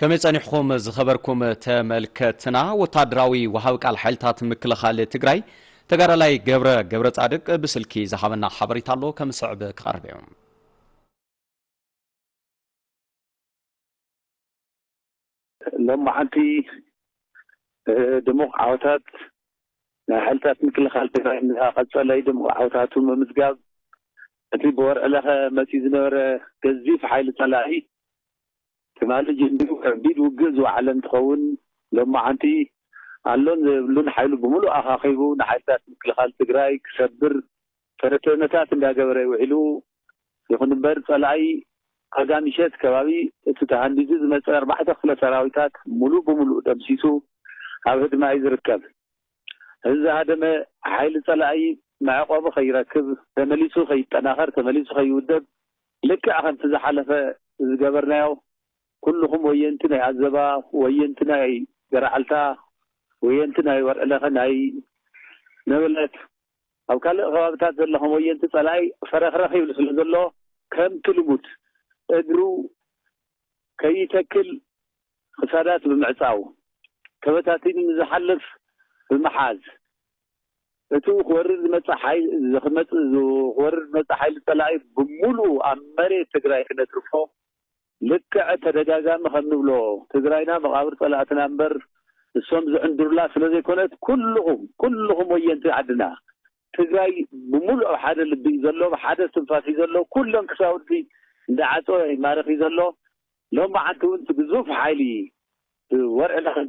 كما يصنحكم زخبركم تملكتنا وتادراوي وهاوك على حالتات مكلخال تقرأي تقرأ لي قبرة قبرة عدق بسلكي زحابنا حبري تالو كم أن كاربيوم لما حنتي دموق عوتات حالتات مكلخال تقرأي منها قدسة لي دموق عوتات ومزقاب أتي بور ألخ مسيزنور قزيف حالة لاهي تمالج عبيد وقز وعلى نتخون لما عندي علون لون حيلو بملو أخاخيبو نحيطات مكل خال تقرأي كسبر فرتو نتات اللي أقبره وحلو يخون برد فلعي أقام شات كبابي تتهندز مثلا أربعة دخلة سراويتات ملو بملو دمسيسو أبهد ما عايز ركب هذا هذا ما حيل سلعي مع قاب خيركب تمليسو خي تناخر تمليسو خي ودب لك أخن تزحلف إذا قبرناه كلهم وينتنا عزبا وينتنا جرعلتا وينتنا ورألخناي نبلت أو كل غابتات لهم وينت فرخ رخي يبلس الله كم تلمت أدرو كي تكل خسارات بمعصاو كبتاتين نزحلف المحاز እቲ ክወርድ ዝመፅእ ሓይል ዝክመፅእ ዝወርድ ዝመፅእ ሓይል ተላዒ ብሙሉእ ኣብ መሬት ትግራይ ክነትርፎ لك اتدجاجان أنا لو تقرینا مقابل فلات نمبر سوم عند الله لاس لذی کنند کلهم کلهم ویژه عدنا تقری بمول حد لبی زلوا و حد سفافی زلوا کلهم کشوری دعاتو مارفی زلوا لو ما عدون تبزوف حالی حالي لخن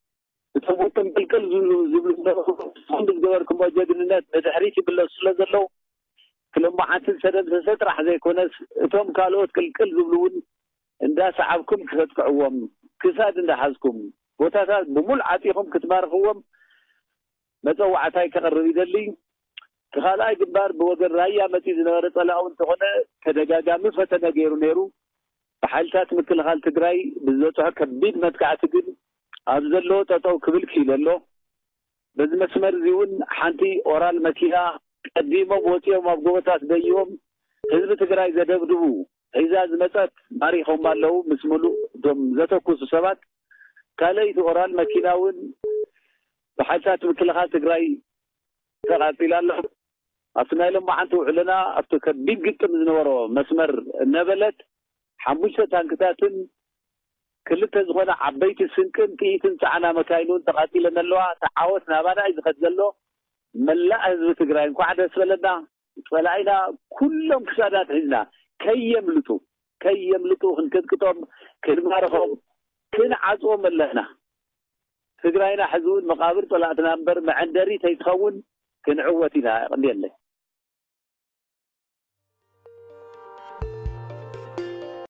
ሰብ ጥራሕ ዘይኮነስ እቶም ካልኦት ቅልቅል ዝብሉ እውን እንዳሰዓብኩም ክሰጥቅዕዎም ክሳድ እንዳሓዝኩም ቦታታት ብሙሉእ ዓጢኹም ክትባርኽዎም መፀዋዕታይ ከቕርብ ይደሊ ቲካልኣይ ግንባር ብወገን ራያ መፂ ዝነበረ ፀላእ እንተኾነ ተደጋጋሚ ፈተነ ገይሩ ነይሩ ብሓይልታት ምክልኻል ትግራይ ብዘፅሖ ከቢድ መጥካዕቲ ግን ኣብ ዘለዎ ጠጠው ክብል ክኢሉ ኣሎ በዚ መስመር እዚ እውን ሓንቲ ኦራል መኪና ቀዲሞም ወፂኦም ኣብ ጎቦታት ደይቦም حزب تقرأي زدف دبو عزاز مسات ماري خمال له مسملو دم زتو كوسو سبات كاليت أوران مكيناون بحالتات مكلخات تقرأي تقرأي لالله أصنعي لما عانتو علنا أبتكر بيب قلت من نورو مسمر نبلت حموشة تانكتات كلتا زغونا عبيت السنكن تيتن تعنا مكاينون تقاتي لنا اللواء تعاوث نابانا إذا خد جلو ملا أزو تقرأي نكو عدا سبلنا ፀላኢና ኩሎም ክሳዳት ሒዝና ከየምልጡ ከየምልጡ ክንክጥቅጦም ክንማርኾም ክንዓፅዎም ኣለና ትግራይና ሕዚ እውን መቃብር ጠላእትና እምበር መዐንደሪ ተይትኸውን ክንዕወት ኢና ቅንዲ የለይ